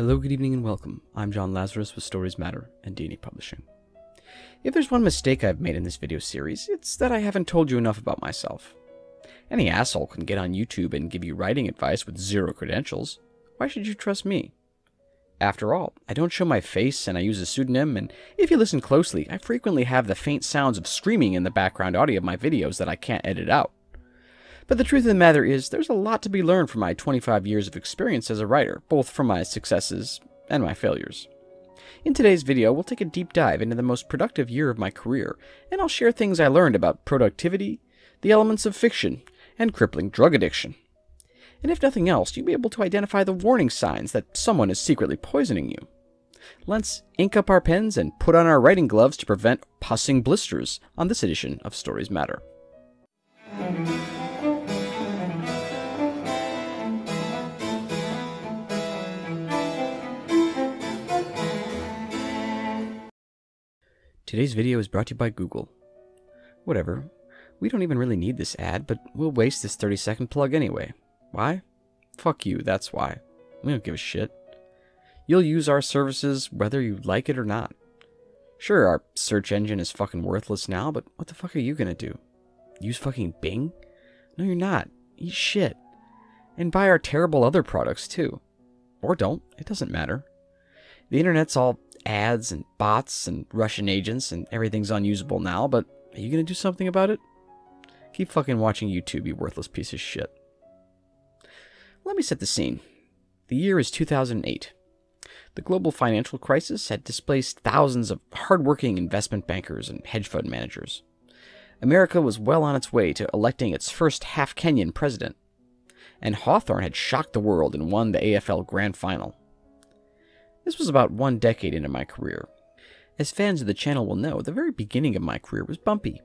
Hello, good evening, and welcome. I'm John Lazarus with Stories Matter and D&E Publishing. If there's one mistake I've made in this video series, it's that I haven't told you enough about myself. Any asshole can get on YouTube and give you writing advice with zero credentials. Why should you trust me? After all, I don't show my face and I use a pseudonym, and if you listen closely, I frequently have the faint sounds of screaming in the background audio of my videos that I can't edit out. But the truth of the matter is, there's a lot to be learned from my 25 years of experience as a writer, both from my successes and my failures. In today's video, we'll take a deep dive into the most productive year of my career, and I'll share things I learned about productivity, the elements of fiction, and crippling drug addiction. And if nothing else, you'll be able to identify the warning signs that someone is secretly poisoning you. Let's ink up our pens and put on our writing gloves to prevent pussing blisters on this edition of Stories Matter. Today's video is brought to you by Google. Whatever. We don't even really need this ad, but we'll waste this 30 second plug anyway. Why? Fuck you, that's why. We don't give a shit. You'll use our services whether you like it or not. Sure, our search engine is fucking worthless now, but what the fuck are you gonna do? Use fucking Bing? No, you're not. Eat shit. And buy our terrible other products too. Or don't, it doesn't matter. The internet's all ads and bots and Russian agents and everything's unusable now, but are you gonna do something about it? Keep fucking watching YouTube, you worthless piece of shit. Let me set the scene. The year is 2008. The global financial crisis had displaced thousands of hardworking investment bankers and hedge fund managers. America was well on its way to electing its first half Kenyan president. And Hawthorn had shocked the world and won the AFL Grand Final. This was about one decade into my career. As fans of the channel will know, the very beginning of my career was bumpy.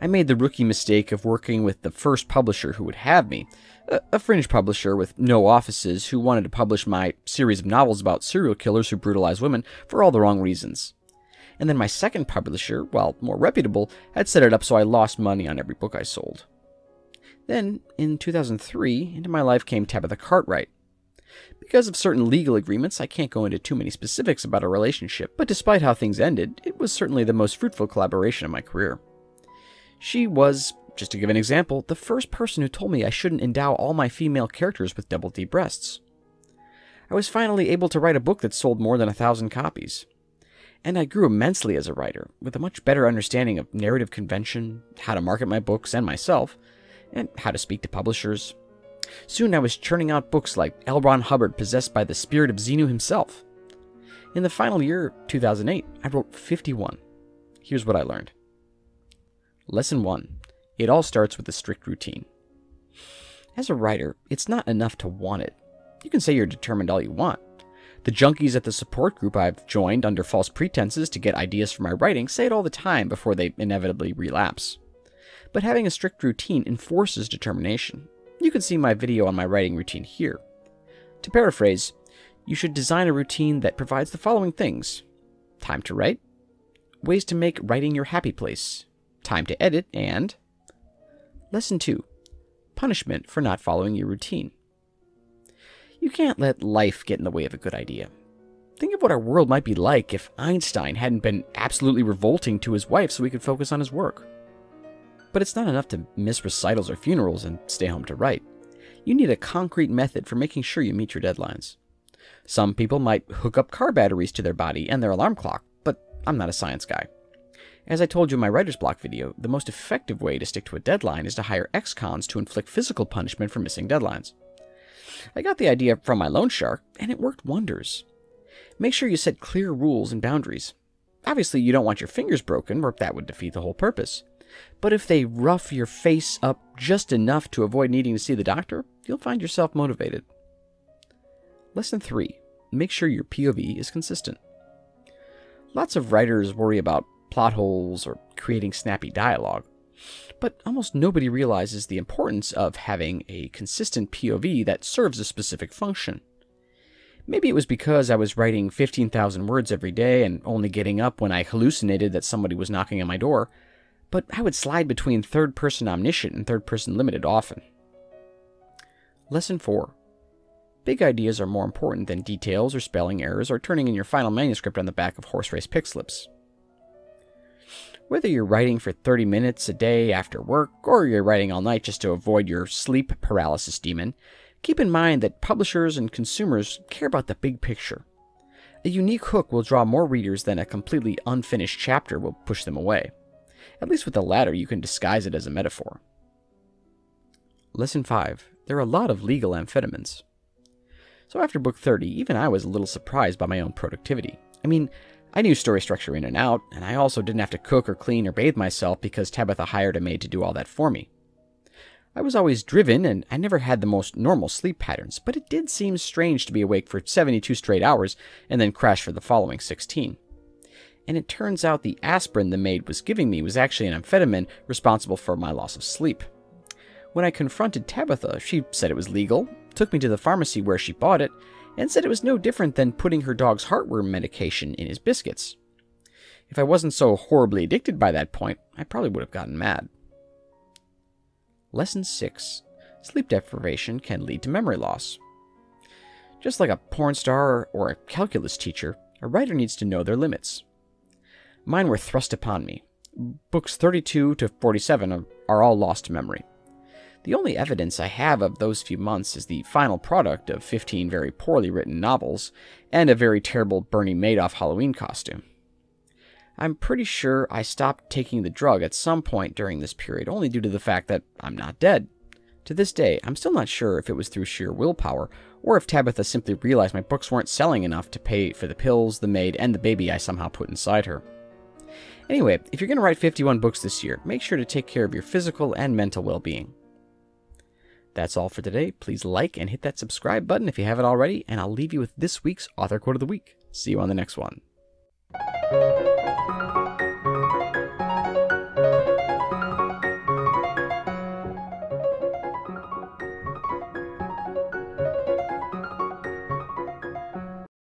I made the rookie mistake of working with the first publisher who would have me, a, fringe publisher with no offices who wanted to publish my series of novels about serial killers who brutalize women for all the wrong reasons. And then my second publisher, while more reputable, had set it up so I lost money on every book I sold. Then, in 2003, into my life came Tabitha Cartwright, because of certain legal agreements, I can't go into too many specifics about our relationship, but despite how things ended, it was certainly the most fruitful collaboration of my career. She was, just to give an example, the first person who told me I shouldn't endow all my female characters with double D breasts. I was finally able to write a book that sold more than a thousand copies. And I grew immensely as a writer, with a much better understanding of narrative convention, how to market my books and myself, and how to speak to publishers, Soon I was churning out books like L. Ron Hubbard possessed by the spirit of Xenu himself. In the final year, 2008, I wrote 51. Here's what I learned. Lesson 1 It all starts with a strict routine. As a writer, it's not enough to want it. You can say you're determined all you want. The junkies at the support group I've joined under false pretenses to get ideas for my writing say it all the time before they inevitably relapse. But having a strict routine enforces determination. You can see my video on my writing routine here. To paraphrase, you should design a routine that provides the following things time to write, ways to make writing your happy place, time to edit, and Lesson 2 Punishment for not following your routine. You can't let life get in the way of a good idea. Think of what our world might be like if Einstein hadn't been absolutely revolting to his wife so he could focus on his work. But it's not enough to miss recitals or funerals and stay home to write. You need a concrete method for making sure you meet your deadlines. Some people might hook up car batteries to their body and their alarm clock, but I'm not a science guy. As I told you in my writer's block video, the most effective way to stick to a deadline is to hire ex-cons to inflict physical punishment for missing deadlines. I got the idea from my loan shark, and it worked wonders. Make sure you set clear rules and boundaries. Obviously, you don't want your fingers broken, or that would defeat the whole purpose. But if they rough your face up just enough to avoid needing to see the doctor, you'll find yourself motivated. Lesson 3 Make sure your POV is consistent. Lots of writers worry about plot holes or creating snappy dialogue, but almost nobody realizes the importance of having a consistent POV that serves a specific function. Maybe it was because I was writing 15,000 words every day and only getting up when I hallucinated that somebody was knocking on my door but I would slide between third person omniscient and third person limited often. Lesson 4 Big ideas are more important than details or spelling errors or turning in your final manuscript on the back of horse race pick slips. Whether you're writing for 30 minutes a day after work or you're writing all night just to avoid your sleep paralysis demon, keep in mind that publishers and consumers care about the big picture. A unique hook will draw more readers than a completely unfinished chapter will push them away. At least with the latter, you can disguise it as a metaphor. Lesson 5. There are a lot of legal amphetamines. So after book 30, even I was a little surprised by my own productivity. I mean, I knew story structure in and out, and I also didn't have to cook or clean or bathe myself because Tabitha hired a maid to do all that for me. I was always driven, and I never had the most normal sleep patterns, but it did seem strange to be awake for 72 straight hours and then crash for the following 16. And it turns out the aspirin the maid was giving me was actually an amphetamine responsible for my loss of sleep. When I confronted Tabitha, she said it was legal, took me to the pharmacy where she bought it, and said it was no different than putting her dog's heartworm medication in his biscuits. If I wasn't so horribly addicted by that point, I probably would have gotten mad. Lesson 6 Sleep deprivation can lead to memory loss. Just like a porn star or a calculus teacher, a writer needs to know their limits. Mine were thrust upon me. Books 32 to 47 are all lost to memory. The only evidence I have of those few months is the final product of 15 very poorly written novels and a very terrible Bernie Madoff Halloween costume. I'm pretty sure I stopped taking the drug at some point during this period, only due to the fact that I'm not dead. To this day, I'm still not sure if it was through sheer willpower, or if Tabitha simply realized my books weren't selling enough to pay for the pills, the maid, and the baby I somehow put inside her. Anyway, if you're going to write 51 books this year, make sure to take care of your physical and mental well being. That's all for today. Please like and hit that subscribe button if you haven't already, and I'll leave you with this week's author quote of the week. See you on the next one.